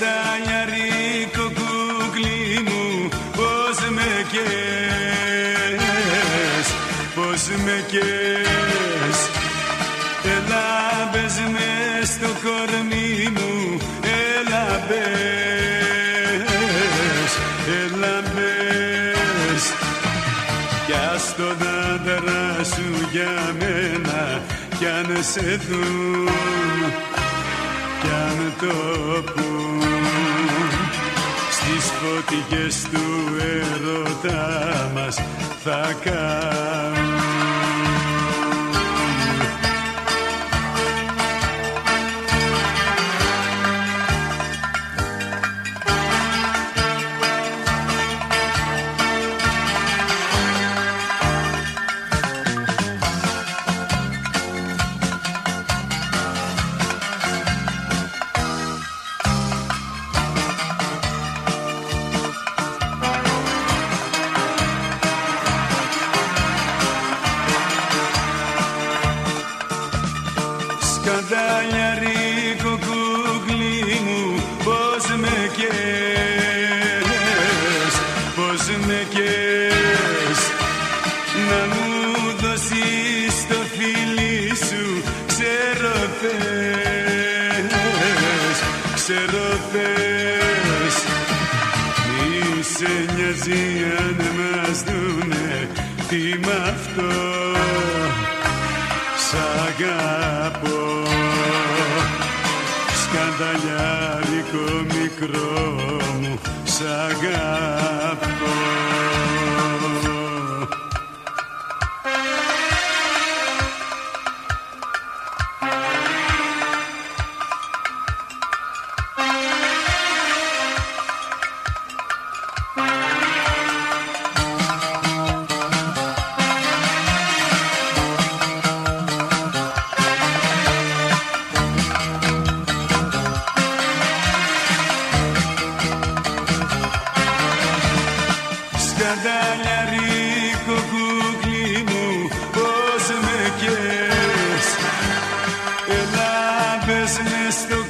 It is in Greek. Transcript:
Σκανταλιαρίκο κουκλί μου Πώς με καίες Πώς με καίες Έλα μπες μες στο κορμί μου Έλα μπες Έλα μπες. Κι ας το δάντρα σου για μένα Κι αν σε δουν στις φωτιές του έρωτά μας θα κάνουν Σκανταλιαρίκο κουκλί μου Πώς με καίες Πώς με καίες Να μου δώσεις το φίλι σου Ξέρω θες Ξέρω θες. Μη σε νοιάζει αν μας δουνε Τι μ' αυτό. Σ' αγαπώ Σκανταλιάρικο μικρό μου Σκανταλιαρίκο κουκλί μου Πώς με καίες Έλα μπες μες στο κορμί μου